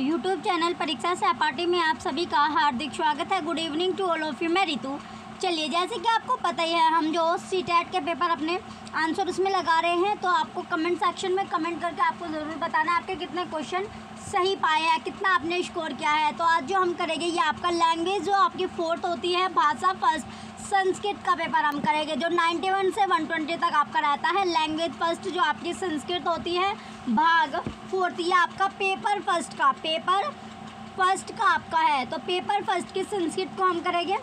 YouTube channel परीक्षा सहपाठी में आप सभी का हार्दिक स्वागत है। Good evening to all of you मैं रितु चलिए, जैसे कि आपको पता ही है, हम जो सी टेट के पेपर अपने आंसर उसमें लगा रहे हैं तो आपको कमेंट सेक्शन में कमेंट करके आपको ज़रूर बताना है, आपके कितने क्वेश्चन सही पाए हैं, कितना आपने स्कोर किया है। तो आज जो हम करेंगे, ये आपका लैंग्वेज जो आपकी फोर्थ होती है, भाषा फ़र्स्ट संस्कृत का पेपर हम करेंगे, जो 91 से 120 तक आपका रहता है। लैंग्वेज फ़र्स्ट जो आपकी संस्कृत होती है, भाग फोर्थ ये आपका पेपर फ़र्स्ट का पेपर फ़र्स्ट का आपका है। तो पेपर फ़र्स्ट की संस्कृत को हम करेंगे।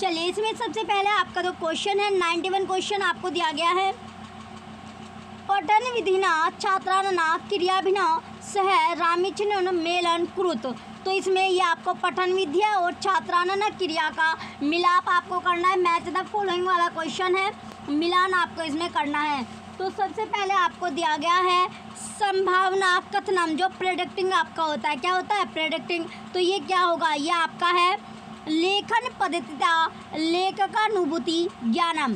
चलिए, इसमें सबसे पहले आपका जो क्वेश्चन है 91 क्वेश्चन आपको दिया गया है। पठन विधिना छात्राना क्रियाभिना सह रामिचन मेलन कृत तो इसमें ये आपको पठन विद्या और छात्रानन क्रिया का मिलाप आपको करना है। मैच द फॉलोइंग वाला क्वेश्चन है। मिलान आपको इसमें करना है। तो सबसे पहले आपको दिया गया है संभावना कथनम, जो प्रेडिक्टिंग आपका होता है। क्या होता है प्रेडिक्टिंग तो ये क्या होगा? ये आपका है लेखन पद्धतिता, लेखकानुभूति ज्ञानम।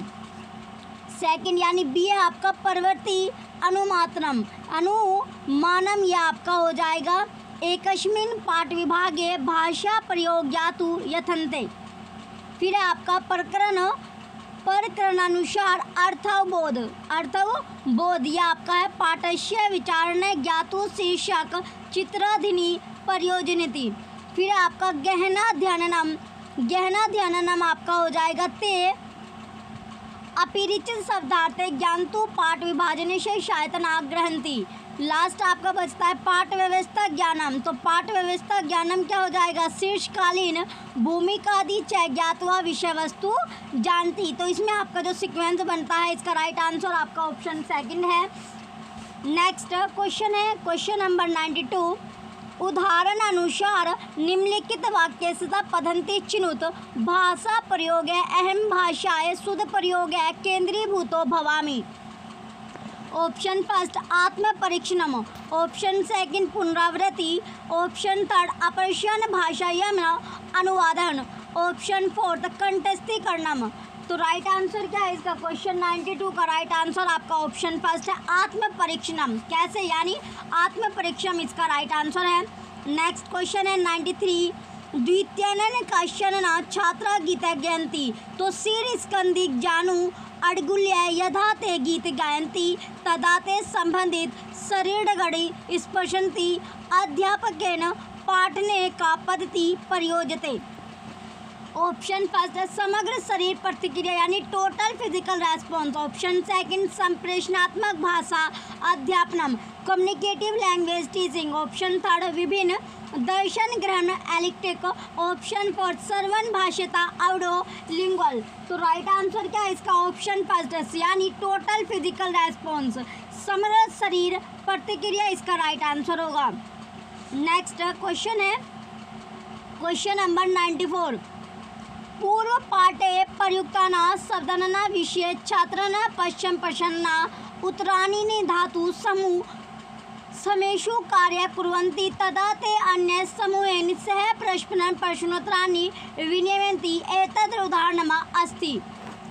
सेकंड यानी बी है आपका परवर्ती अनुमात्रम। अनुमानम यह आपका हो जाएगा। एकस्मिन पाठ पाठविभागे भाषा प्रयोग्यातु यथन्ते। फिर आपका प्रकरण, प्रकरणानुसार अर्थवबोध। अर्थवबोध यह आपका है पाठस्य विचारण ज्ञातु शीर्षक चित्राधिनी परियोजनति। फिर आपका गहना ध्याननम गहना ध्याननम आपका हो जाएगा ते अपरिचित शब्दार्थ ज्ञान तो पाठ विभाजन से शायतना ग्रहणती लास्ट आपका बचता है पाठ व्यवस्था ज्ञानम। तो पाठ व्यवस्था ज्ञानम क्या हो जाएगा? शीर्षकालीन भूमिका आदि चय ज्ञातवा विषय वस्तु जानती। तो इसमें आपका जो सिक्वेंस बनता है, इसका राइट आंसर आपका ऑप्शन सेकंड है। नेक्स्ट क्वेश्चन है क्वेश्चन नंबर नाइन्टी टू उदाहरण अनुसार, निम्नलिखित वाक्य सदा चिनुत। भाषा प्रयोग है, अहम भाषाएँ शुद्ध प्रयोग है, केंद्रीय भूतो भवामी। ऑप्शन फ़र्स्ट आत्म परीक्षणम। ऑप्शन सेकंड पुनरावृत्ति। ऑप्शन थर्ड अपरिशन भाषायाम अनुवादन। ऑप्शन फोर्थ कंठस्थीकरणम तो राइट आंसर क्या है इसका? क्वेश्चन 92 का राइट आंसर आपका ऑप्शन फ़र्स्ट है। आत्म परीक्षणम कैसे? यानी आत्म परीक्षम इसका राइट आंसर है। नेक्स्ट क्वेश्चन है 93 द्वितीयन कश्चन छात्र गीत ज्ञानती तो सिर स्कंदी जानू अड़गुल्य यदा ते गीत गायंती। तदा ते संबंधित शरीरगणि स्पशन्ति अध्यापकेन पाठने का पद्धति प्रयोजते। ऑप्शन फ़र्स्ट समग्र शरीर प्रतिक्रिया, यानी total physical response option second संप्रेषणात्मक भाषा, अध्यापनम communicative language teaching option third विभिन्न दर्शन ग्रहण एलिक्टिक ऑप्शन फॉर सर्वन भाषता आउडो लिंगल तो राइट आंसर क्या है इसका? ऑप्शन फ़र्स्ट यानी टोटल फ़िज़िकल रेस्पॉन्स समर शरीर प्रतिक्रिया, इसका राइट आंसर होगा। नेक्स्ट क्वेश्चन है। क्वेश्चन नंबर नाइन्टी फोर पूर्व पाठे प्रयुक्ता शब्दना विषय छात्र पश्चिम प्रसन्ना उत्तराणी धातु समूह समेषु कार्य कुर्वन्ति, तदा ते अन्य समूह सह प्रश्न प्रश्नोत्तरा विनियन्ति एतद् उदाहरणम् अस्ति।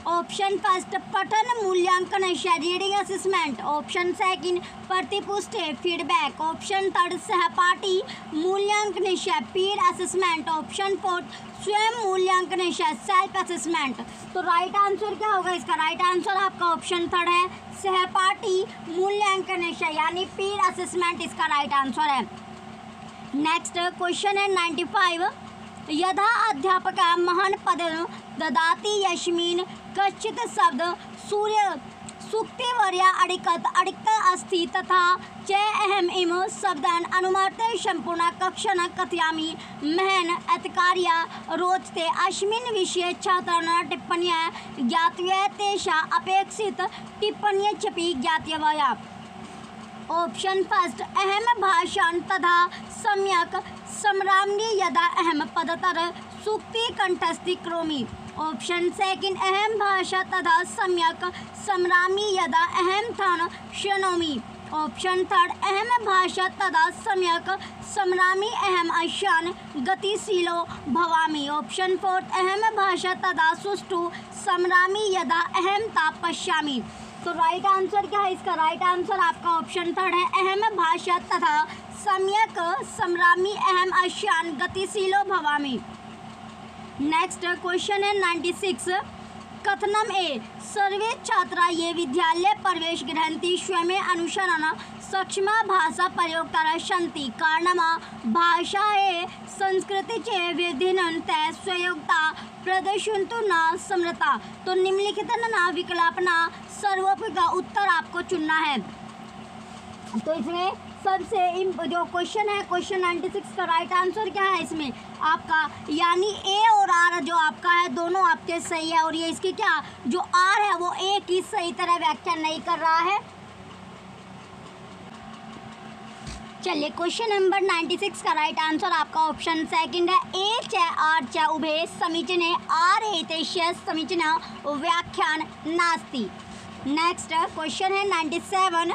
ऑप्शन फ़र्स्ट पठन मूल्यांकन रीडिंग असेसमेंट ऑप्शन सेकंड प्रतिपुष्टे फीडबैक ऑप्शन थर्ड सहपाठी मूल्यांकन पीर असेसमेंट ऑप्शन फोर्थ स्वयं मूल्यांकन सेल्फ असेसमेंट तो राइट आंसर क्या होगा इसका? राइट आंसर आपका ऑप्शन थर्ड है। सहपाठी मूल्यांकन यानी पीर असेसमेंट इसका राइट आंसर है। नेक्स्ट क्वेश्चन है नाइन्टी फाइव यदा अध्यापक महान पद ददाति यस्मिन् कश्चित् शब्द सूर्य सूक्तिवर्या अडिकत अडिक्त अस्ति तथा च अहम इम शब्दान अनुमाते संपूर्ण कक्षण कथयामि। महन अतकार्या रोचते अस्मिन् विषये छात्राणां टिप्पण्या ज्ञातव्या तेषा अपेक्षित टिप्पण्यच्चपि ज्ञातव्या। ऑप्शन फ़र्स्ट, अहम भाषण तथा सम्यक सम्राम्नि यदा अहम पदतर सूक्ति कंठस्थी करोमि। ऑप्शन सेकंड, अहम भाषा तथा सम्यक सम्रामी यदा अहम थन शृणोमि ऑप्शन थर्ड, अहम भाषा तथा सम्यक सम्रामी अहम अशान गतिशीलो भवामी। ऑप्शन फोर्थ, अहम भाषा तथा सुष्ठु सम्रामी यदा अहम ता तो राइट आंसर क्या है इसका? राइट आंसर आपका ऑप्शन थर्ड है. अहम भाषा तथा सम्यक सम्रामी अहम अशियान गतिशीलो भवामी। नेक्स्ट क्वेश्चन है नाइन्टी सिक्स कथनम ए। सर्वे छात्रा ये विद्यालय प्रवेश ग्रहंती स्वयं अनुसरण सक्षम भाषा प्रयोगता सन्ति कारणम भाषाए संस्कृतीचे विधिन तय स्वयोगता प्रदर्शनतु न समृता तो निम्नलिखित ना विकल्पना सर्वोपरि का उत्तर आपको चुनना है। तो इसमें सबसे जो क्वेश्चन है क्वेश्चन नाइन्टी सिक्स का राइट आंसर क्या है इसमें? आपका यानी ए और जो आपका है, दोनों आपके सही है और ये इसकी क्या, जो आर है वो ए की सही तरह व्याख्या नहीं कर रहा है। चलिए क्वेश्चन नंबर नाइन्टी सिक्स का राइट आंसर आपका ऑप्शन सेकंड है। ए च आर च उभे समीचीने आर एतेष्य समीचीन व्याख्यान नास्ति। नेक्स्ट क्वेश्चन है नाइन्टी सेवन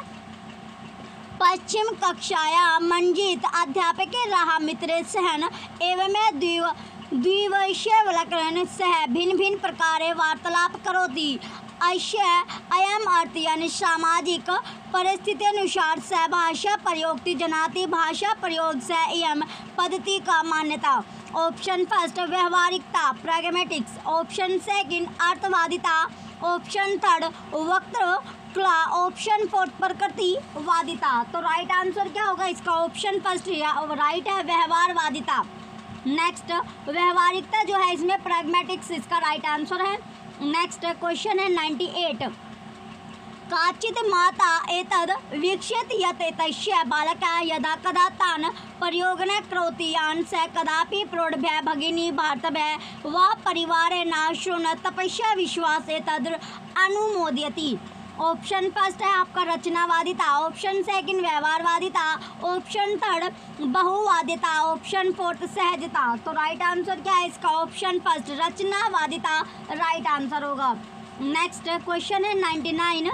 पश्चिम कक्षाया मंजित अध्यापक राह मित्र सहन एवं द्विव द्विवैश्यवलकरण सह भिन्न भिन्न प्रकारे वार्तालाप करोति। अश्य अयम अर्थ यानी सामाजिक परिस्थिति से भाषा प्रयोक्ति, जनाती भाषा प्रयोग सह एम पद्धति का मान्यता। ऑप्शन फ़र्स्ट व्यवहारिकता प्रैग्मेटिक्स ऑप्शन सेकंड अर्थवादिता। ऑप्शन थर्ड वक्त क्ला। ऑप्शन फोर्थ प्रकृति वादिता। तो राइट आंसर क्या होगा? इसका ऑप्शन फ़र्स्ट राइट है व्यवहारवादिता नेक्स्ट व्यवहारिकता जो है इसमें प्रैग्मेटिक्स इसका राइट आंसर है। नेक्स्ट क्वेश्चन है नाइन्टी एट काचित् माता एतद् वीक्ष्यति यत् तस्य बालकः यदा कदा तान् प्रयोगं करोति यान् स कदापि प्रौढभ्यः भगिनी भार्तभ्यः वा परिवारे न शृण् तपस्या विश्वास एतद् अनुमोदयति। ऑप्शन फ़र्स्ट है आपका रचनावादिता, ऑप्शन सेकंड व्यवहारवादिता, ऑप्शन थर्ड बहुवादिता, ऑप्शन फोर्थ सहजता। तो राइट आंसर क्या है इसका? ऑप्शन फ़र्स्ट रचनावादिता राइट आंसर होगा। नेक्स्ट क्वेश्चन है नाइन्टी नाइन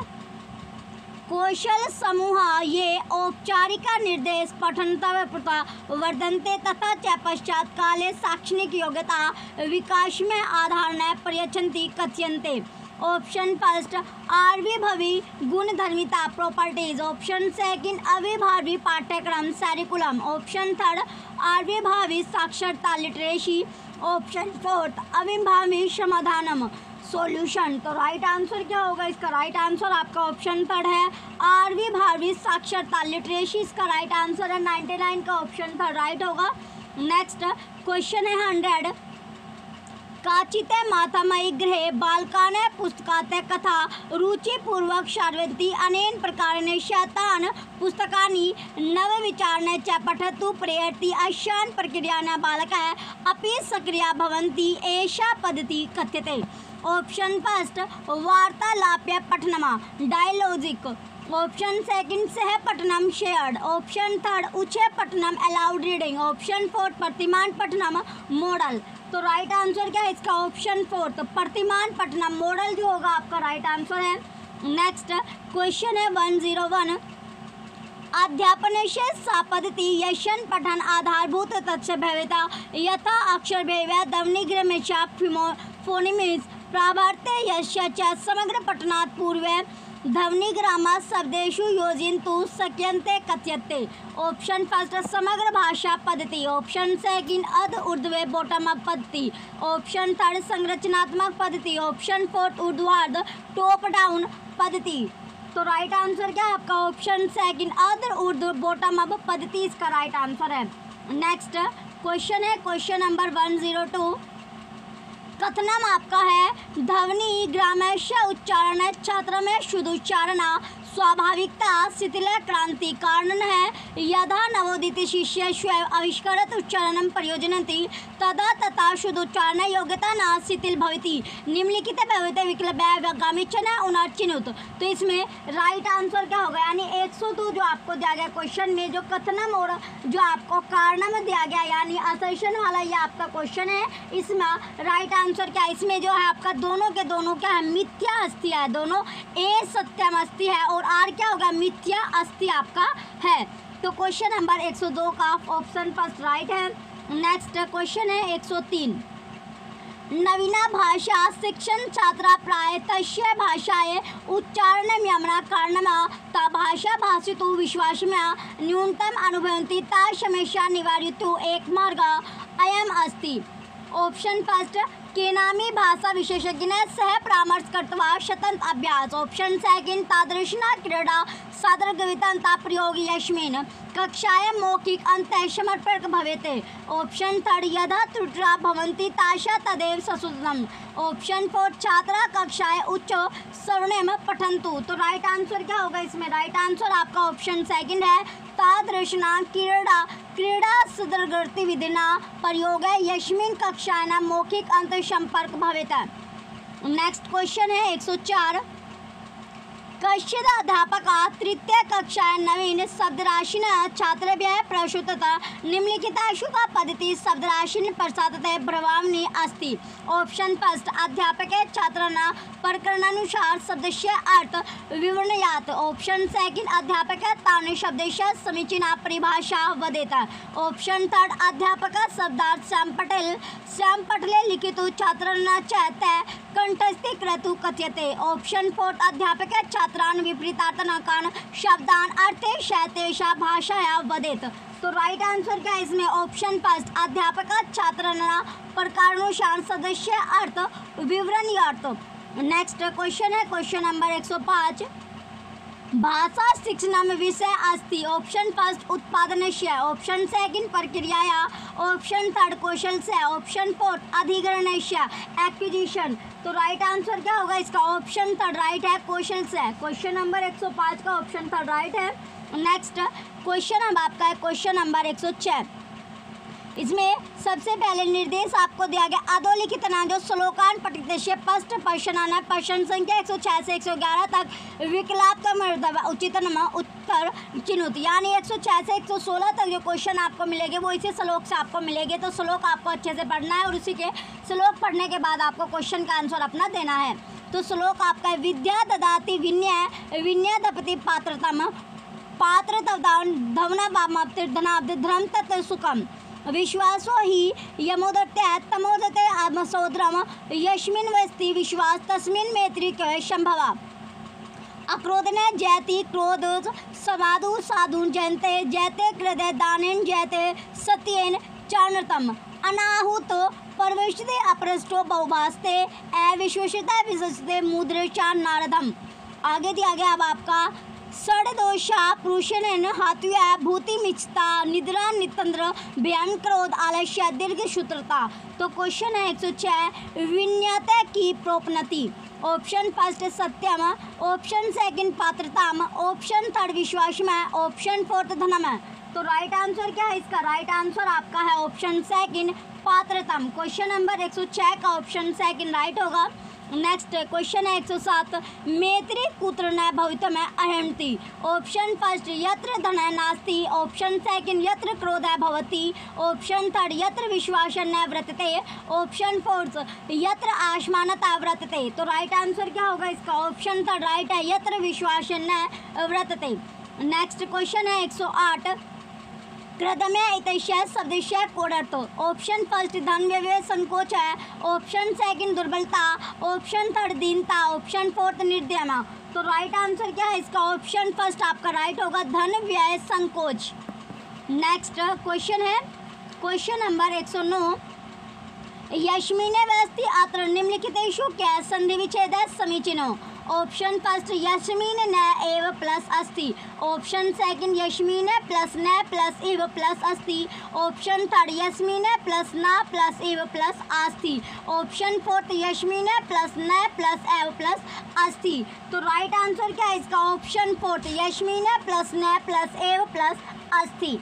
कौशल समूह, ये औपचारिक निर्देश, पठनतव वर्धनते तथा च पश्चात काले शैक्षणिक योग्यता, विकास में आधार न प्रयच्छन्ति, कथ्यन्ते। ऑप्शन फ़र्स्ट आविर्भवी गुणधर्मिता प्रॉपर्टीज़ ऑप्शन सेकंड अविभावी पाठ्यक्रम सैरिकुलम ऑप्शन थर्ड आविर्भावी साक्षरता लिटरेसी ऑप्शन फोर्थ अविभावी समाधानम सॉल्यूशन तो राइट आंसर क्या होगा इसका? राइट आंसर आपका ऑप्शन थर्ड है. आरवी भावी साक्षरता लिटरेसी इसका राइट आंसर है. नाइन्टी नाइन का ऑप्शन थर्ड राइट होगा. नेक्स्ट क्वेश्चन है हंड्रेड काचिते गृहे, बालकान् पुस्तकते कथा, रुचिपूर्वक श्रावयन्ति अनेन प्रकारेण शतान्, पुस्तकानि, नवविचारेण च पठतु प्रेरयति अस्यान् प्रक्रियान् बालकाः अपि सक्रिया भवन्ति, एषा पद्धतिः कथ्यते। ऑप्शन फ़र्स्ट वार्तालाप वार्तालाप्य पठनमा डायलॉजिक ऑप्शन सेकंड सह पठनम शेयर्ड ऑप्शन थर्ड उच्च पठनम अलाउड रीडिंग ऑप्शन फोर्थ प्रतिमान पठनम मॉडल तो राइट आंसर क्या है इसका? ऑप्शन फोर तो प्रतिमान पटना मॉडल जो होगा आपका राइट आंसर है। नेक्स्ट क्वेश्चन है वन ज़ीरो वन अध्यापन से सापद्धति यशन पठन आधारभूत तथ्य भव्यता यथा अक्षर दवनिग्रह में फोनिमिस प्राभार्ते यश्य समग्र पठनात् पूर्व ध्वनिग्रामा शब्देशु योजयन्तु, शक्यन्ते कथ्यते। ऑप्शन फ़र्स्ट समग्र भाषा पद्धति। ऑप्शन सेकंड अध ऊर्ध्वे बॉटम अप पद्धति। ऑप्शन थर्ड संरचनात्मक पद्धति। ऑप्शन फोर्थ ऊर्ध्वार्ध टॉप डाउन पद्धति। तो राइट आंसर क्या है आपका? ऑप्शन सेकंड अध ऊर्ध्व बॉटम अप पद्धति, इसका राइट आंसर है। नेक्स्ट क्वेश्चन है। Question number one zero two कथनम आपका है। ध्वनि ग्रामेश उच्चारण छात्र में शुद्ध उच्चारण। स्वाभाविकता, शिथिल क्रांति कारण है। यदा नवोदित शिष्य स्वयं आविष्कृत उच्चारण प्रयोजनती तदा तथा शुद्ध उच्चारण योग्यता न शिथिल भवती। निम्नलिखित भवते विकल्प गामिचन उनर्चिनुत। तो इसमें राइट आंसर क्या होगा? यानी 102 जो आपको दिया गया क्वेश्चन में जो कथनम और जो आपको कारणम दिया गया, यानी असर्शन वाला ये आपका क्वेश्चन है। इसमें राइट आंसर क्या इसमें जो है आपका दोनों के दोनों क्या है? मिथ्या अस्थि है। दोनों ए सत्यम अस्थि है और आर क्या होगा? मिथ्या अस्थि आपका है। तो क्वेश्चन नंबर 102 का ऑप्शन फ़र्स्ट राइट है। नेक्स्ट क्वेश्चन है 103 नवीना भाषा शिक्षण छात्रा प्राय तस्य भाषाए उच्चारणनियमना कारणमा ता भाषा भाषितु विश्वासम्या न्यूनतम अनुभवन्ति ता समस्या निवारयितुः एक मार्ग अयम अस्ति ऑप्शन फ़र्स्ट केनामी भाषा विशेषज्ञ सह परामर्श कृत्वा स्वतंत्र अभ्यास। ऑप्शन सेकंड तादृशना क्रीडा। सादरगवितान्ता प्रयोग यस्मिन् कक्षायां मौखिक अन्तः समर्पणः भवेत्। ऑप्शन थर्ड यदा त्रुटिरा भवन्ति ताशा तदेव सशुद्धम् ऑप्शन फोर्थ छात्रा कक्षाएँ उच्च स्वर्ण में पठंतु तो राइट आंसर क्या होगा इसमें? राइट आंसर आपका ऑप्शन सेकंड है। तादृशना क्रीडा क्रीडा सदृगतिविधिना प्रयोग है यस्मिन् कक्षायां मौखिक अंतसंपर्क भवेत्। नेक्स्ट क्वेश्चन है 104 कश्चित् तृतीय कक्षा नवीन शब्दराशिनः छात्रेभ्यः प्रस्तुतः निम्नलिखितासु का पद्धति शब्दराशिन् प्रसादते प्रभावनी अस्ति। ऑप्शन फ़र्स्ट अध्यापके छात्राणां प्रकरणानुसार शब्दस्य अर्थ विवरणयात्। ऑप्शन सेकंड अध्यापक तान् शब्दस्य समीचीना परिभाषा वदेत। ऑप्शन थर्ड अध्यापक शब्दार्थ श्याम पटेल। श्याम पटले लिखित छात्राणां च कंठस्थीकृतु कथ्यते। ऑप्शन फोर्थ अध्यापक छात्रान् विपरीतार्थनकान् शब्दान अर्थे शैतेषा भाषाया वदेत। तो राइट आंसर क्या है इसमें? ऑप्शन फ़र्स्ट अध्यापक छात्र प्रकारानुसार सदस्य, अर्थ, विवरण अर्थ। नेक्स्ट क्वेश्चन है क्वेश्चन नंबर 105 भाषा शिक्षण में विषय अस्ति। ऑप्शन फ़र्स्ट उत्पादनस्य ऑप्शन सेकंड प्रक्रिया। ऑप्शन थर्ड कौशल से। ऑप्शन फोर्थ अधिग्रहणस्य एक्विजिशन तो राइट आंसर क्या होगा इसका? ऑप्शन थर्ड राइट है, कौशल से। क्वेश्चन नंबर 105 का ऑप्शन थर्ड राइट है। नेक्स्ट क्वेश्चन अब आपका है क्वेश्चन नंबर 106 इसमें सबसे पहले निर्देश आपको दिया गया अधोलिखित ना जो श्लोकान पठित फ़र्स्ट प्रश्न आना प्रश्न संख्या एक सौ छः से एक सौ ग्यारह तक विकलाप का उचित नमा उत्तर चिन्हित यानी एक सौ छः से एक सौ सोलह तक जो क्वेश्चन आपको मिलेंगे, वो इसी श्लोक से आपको मिलेंगे। तो श्लोक आपको अच्छे से पढ़ना है और उसी के श्लोक पढ़ने के बाद आपको क्वेश्चन का आंसर अपना देना है। तो श्लोक आपका है, विद्या ददाति विन्य विन्य दपति पात्रतम पात्र धवना धर्म तत्व सुखम विश्वासो हि यमोदत्ते तमोदते आत्मसोदरम, यस्मिन् वस्ति विश्वास, तस्मिन् मेत्रिक संभव अक्रोधने जयति क्रोध, समाधु साधु जयते जयते कृदय दानेन जयते सत्येन चाणतम अनाहुत परवेशते अपृष्टो बहुभास्ते, अविश्वसिता विशस्ते मुद्रे नारदम। आगे दिया गया अब आपका षडदोषा पुरुषन हाथव्या भूति मिचता निद्रा नितंद्र व्यायाम क्रोध, आलस्य, दीर्घ सूत्रता तो क्वेश्चन है एक सौ छः, विन्यता की प्रोपनति। ऑप्शन फ़र्स्ट सत्यम ऑप्शन सेकंड पात्रता ऑप्शन थर्ड विश्वास में ऑप्शन फोर्थ धनम तो राइट आंसर क्या है इसका? राइट आंसर आपका है ऑप्शन सेकंड पात्रतम। क्वेश्चन नंबर एक सौ छः का ऑप्शन सेकंड राइट होगा। नेक्स्ट क्वेश्चन है एक सौ सात। मेत्री कुत्र न भवित में अहमति ऑप्शन फ़र्स्ट यत्र धन नास्ति। ऑप्शन सेकंड यत्र क्रोध भवति। ऑप्शन थर्ड यत्र विश्वास न व्रतते। ऑप्शन फोर्थ यत्र आसमानता व्रतते। तो राइट आंसर क्या होगा इसका? ऑप्शन थर्ड राइट है, यत्र विश्वास न व्रतते। नेक्स्ट क्वेश्चन है एक सौ आठ। कृतम्या इतस्य सदस्य कोडर्थ ऑप्शन फ़र्स्ट धन व्यवय संकोच है। ऑप्शन सेकंड दुर्बलता। ऑप्शन थर्ड दीनता। ऑप्शन फोर्थ निर्दयमा। तो राइट आंसर क्या है इसका? ऑप्शन फ़र्स्ट आपका राइट होगा धन व्यय संकोच। नेक्स्ट क्वेश्चन है। क्वेश्चन नंबर 109 यश्मिने व्यस्ति अत्र निम्नलिखितेषु क्या संधि विच्छेद समीचीनो। ऑप्शन फ़र्स्ट यशमीन न एव प्लस अस्ति ऑप्शन सेकंड यशमीन प्लस न प्लस इव प्लस अस्ति ऑप्शन थर्ड यस्मीन प्लस न प्लस इव प्लस अस्ति ऑप्शन फोर्थ यशमीन प्लस न प्लस एव प्लस अस्ति तो राइट आंसर क्या है इसका? ऑप्शन फोर्थ यशमीन प्लस न प्लस एव प्लस अस्ति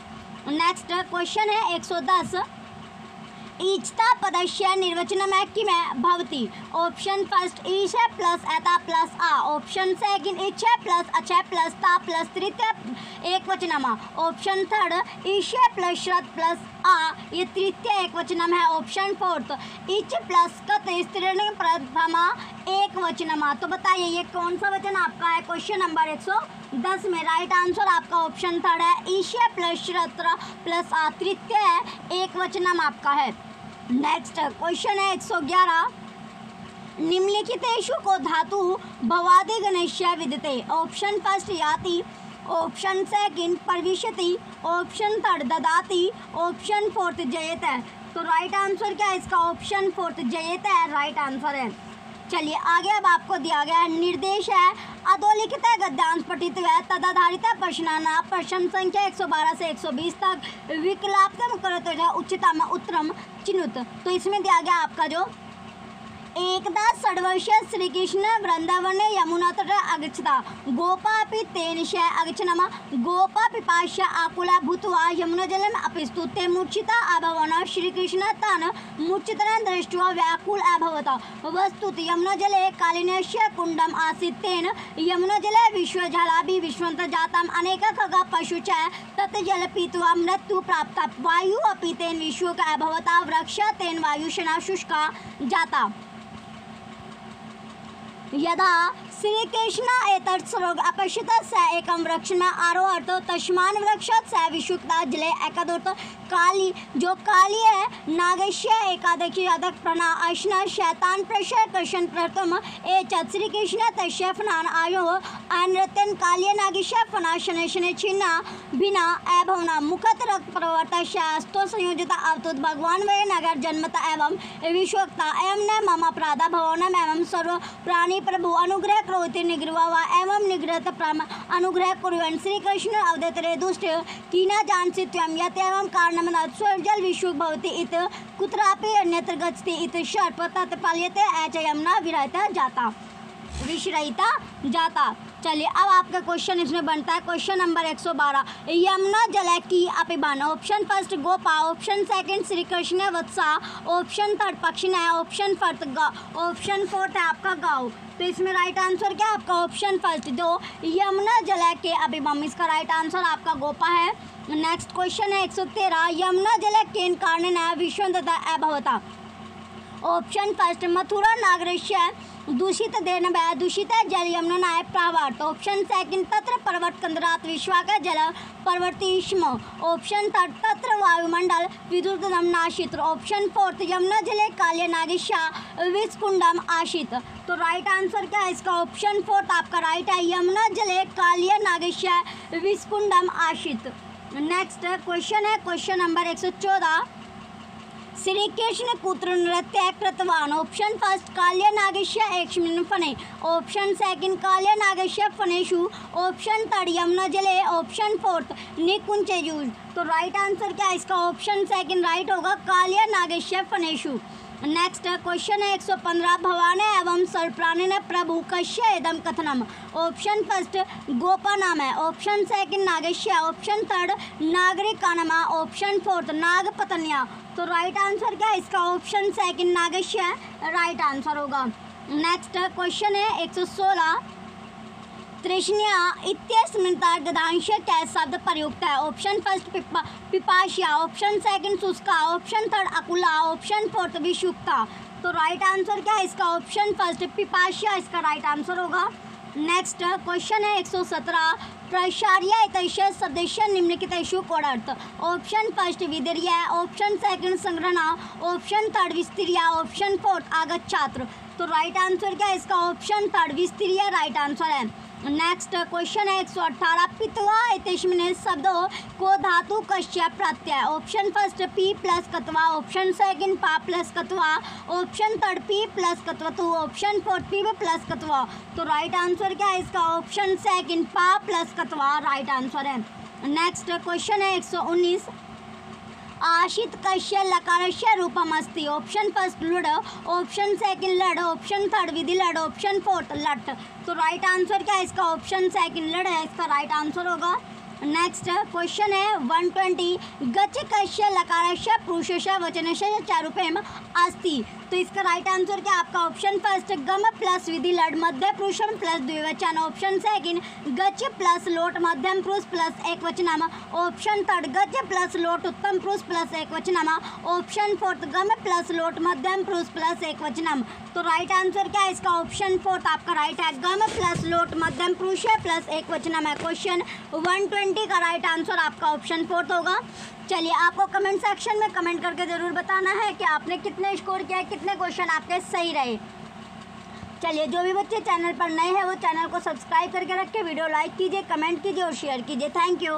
नेक्स्ट क्वेश्चन है 110 पदस्य निर्वचनम किम भवति। ऑप्शन फ़र्स्ट ईश प्लस एता प्लस आ। ऑप्शन सेकंड इच्छ प्लस अच प्लस ता प्लस तृतीय एक वचनम ऑप्शन थर्ड ईश प्लस श्रत प्लस आ। ये तृतीय एक वचनम है। ऑप्शन फोर्थ इच प्लस कत स्त्रीण प्रथमा एक वचनमा तो बताइए, ये कौन सा वचन आपका है? क्वेश्चन नंबर एक सौ दस में राइट आंसर आपका ऑप्शन थर्ड है. ईशिया प्लस श्रत्र प्लस आतृत्य है. एक वचनम आपका है. नेक्स्ट क्वेश्चन है 111 निम्नलिखितेषु को धातु भवादि गणेश्य विद्यते ऑप्शन फ़र्स्ट याति. ऑप्शन सेकंड प्रविशति. ऑप्शन थर्ड ददाति. ऑप्शन फोर्थ जयत है. तो राइट आंसर क्या है? इसका ऑप्शन फोर्थ जयत है. राइट आंसर है. चलिए, आगे अब आपको दिया गया है निर्देश है। अधोलिखित गद्यांश पठित है। तदाधारित प्रश्नाना प्रश्न संख्या 112 से 120 तक। विकलाप्तम करते उच्चतम उत्तरम चिन्हित तो इसमें दिया गया आपका जो एकदा षड्वर्षीय श्रीकृष्ण वृंदावने यमुना तट आगच्छता। गोपापि तेन श आगच्छनम गोपा पिपाश्य आकुला भूत्वा यमुनजलम् अपिस्तु ते मूर्छिता अभवन् श्रीकृष्ण तान् मूर्छितान् दृष्ट्वा व्याकुल अभवत् वस्तुत यमुनजले कालिनस्य कुण्डम् आसीत्। तेन यमुनजले विश्वजलाभि विश्वन्त जाताम् अनेक खग पशु च तत् जल मृत्यु प्राप्ता। वायु अपि तेन विश्वक अभवता वृक्ष तेन वायुशना शुष्का जाता। यदा श्रीकृष्ण एतत् सरोग अपश्यत स एकं वृक्षम् आरोहत, तस्मान् वृक्षात् स विशुक्ता जले एकदोत काली। जो काली है, नागस्य एकादशी अदक प्रणा अश्न, शैतान प्रशय कृष्ण प्रथम, ए च श्रीकृष्ण, तस्य फनान आयो, अनृत्यन काल्य नागिश्य फना शने शने छिन्ना बिना अभवना। मुखत रक्त प्रवर्त शास्तो संयोजित अवतुत भगवान वे नगर जन्मता एवं विश्वक्ता एवं न मम प्रादा भवनम एवं सर्व प्राणी प्रभु अनुग्रह करोति निगृह वा एवं निगृहत प्राम अनुग्रह कुर्वन्। श्रीकृष्ण अवदतरे दुष्ट। कीना जानसि त्वं यत् एवं कारणं स्वर्जल विश्व भवति इत। कुत्रापि अन्यत्र गच्छति इत। सर्प तत् पाल्यते ऐचयं न विरहितः जाता विश्रहिता जाता। चलिए, अब आपका क्वेश्चन इसमें बनता है। क्वेश्चन नंबर 112 यमुना जल की अपिबान ऑप्शन फ़र्स्ट गोपा। ऑप्शन सेकंड श्री कृष्ण वत्सा। ऑप्शन थर्ड पक्षिण है ऑप्शन फोर्थ ऑप्शन फोर्थ है आपका गाँव। तो इसमें राइट आंसर क्या है आपका? ऑप्शन फ़र्स्ट दो, यमुना जल के अभिबम इसका राइट आंसर आपका गोपा है। नेक्स्ट क्वेश्चन है एक सौ तेरह। यमुना जल के कारण विश्व तथा अभवता। ऑप्शन फ़र्स्ट मथुरा नागरेश्य दूषित देन दूषित जल यमुनाय प्रावर्त। ऑप्शन सेकंड तत्र पर्वत कंदरात विश्वाक जल पर्वतीष्म। ऑप्शन थर्ड तत्र वायुमंडल विद्युत नाशित। ऑप्शन फोर्थ यमुना ज़िले काल्य नागिशा विस्कुंडम आशित। तो राइट आंसर क्या है इसका? ऑप्शन फोर्थ आपका राइट है, यमुना ज़िले काल्य नागिशा विस्कुंडम आशित। नेक्स्ट क्वेश्चन है क्वेश्चन नंबर एक सौ चौदह। श्री कृष्ण पुत्र नृत्य कृतवान। ऑप्शन फ़र्स्ट काल्य नागेश एकस्मिन् फने ऑप्शन सेकंड काल्य नागेश्य फनेषु ऑप्शन थर्ड यमुना जले ऑप्शन फोर्थ निकुंज तो राइट आंसर क्या इसका ऑप्शन सेकंड राइट होगा, काल्य नागेश्य फनेषु नेक्स्ट क्वेश्चन है 115 भवाने एवं सर्वप्राणी ने प्रभु कश्य इदम कथनम। ऑप्शन फ़र्स्ट गोपा नाम है। ऑप्शन सेकंड नागेश्य। ऑप्शन थर्ड नागरिक का नाम ऑप्शन फोर्थ नागपतनिया। तो राइट आंसर क्या है इसका? ऑप्शन सेकंड नागेश्य। राइट आंसर होगा। नेक्स्ट क्वेश्चन है 116 तृष्णिया इत्यस्मिन्तार्गदांश क्या शब्द प्रयुक्त है। ऑप्शन फ़र्स्ट पिपा पिपाशिया ऑप्शन सेकंड शुष्का ऑप्शन थर्ड अकुला ऑप्शन फोर्थ विषुक्ता। तो राइट आंसर क्या है इसका? ऑप्शन फ़र्स्ट पिपाशिया इसका राइट आंसर होगा। नेक्स्ट क्वेश्चन है 117 प्रसार्य इतस्य सदस्य निम्नलिखितेषु कोडार्थ। ऑप्शन फ़र्स्ट विदर्य ऑप्शन सेकंड संग्रहणा ऑप्शन थर्ड विस्तीर्य ऑप्शन फोर्थ आगत छात्र। तो राइट आंसर क्या है इसका? ऑप्शन थर्ड विस्तीर्य राइट आंसर है। नेक्स्ट क्वेश्चन है एक सौ अठारह। पित्वा इतस्मिन् शब्दों को धातु कश्य प्रत्यय। ऑप्शन फ़र्स्ट पी प्लस कत्वा। ऑप्शन सेकंड पा प्लस कत्वा। ऑप्शन थर्ड पी प्लस कत्वतु ऑप्शन फोर्थ पी प्लस कत्वा। तो राइट आंसर क्या है इसका? ऑप्शन सेकंड पा प्लस कत्वा। राइट आंसर है। नेक्स्ट क्वेश्चन है एक सौ उन्नीस। आशित कश्य लकारस्य रूपमस्ति। ऑप्शन फ़र्स्ट लुड। ऑप्शन सेकंड लड। ऑप्शन थर्ड विधि लड। ऑप्शन फोर्थ लट। तो राइट आंसर क्या है इसका? ऑप्शन सेकंड लड है इसका। राइट आंसर होगा। नेक्स्ट क्वेश्चन है 120 गच कश्य लकारस्य पुरुषस्य वचनस्य चारुपेम अस्ति। तो इसका राइट आंसर क्या? आपका ऑप्शन फ़र्स्ट गम प्लस विधि, लड, मध्य पुरुषम प्लस द्विवचन ऑप्शन सेकंड गच प्लस लोट, मध्यम पुरुष प्लस एक वचनामा ऑप्शन थर्ड गच प्लस लोट, उत्तम पुरुष प्लस एक वचनामा ऑप्शन फोर्थ गम प्लस लोट, मध्यम पुरुष प्लस एक वचनम तो राइट आंसर क्या है इसका? ऑप्शन फोर्थ आपका राइट है, गम प्लस लोट, मध्यम पुरुष प्लस एक वचनम क्वेश्चन 120 का राइट आंसर आपका ऑप्शन फोर्थ होगा. चलिए, आपको कमेंट सेक्शन में कमेंट करके ज़रूर बताना है कि आपने कितने स्कोर किया है कितने क्वेश्चन आपके सही रहे। चलिए, जो भी बच्चे चैनल पर नए हैं, वो चैनल को सब्सक्राइब करके रख वीडियो लाइक कीजिए कमेंट कीजिए और शेयर कीजिए। Thank you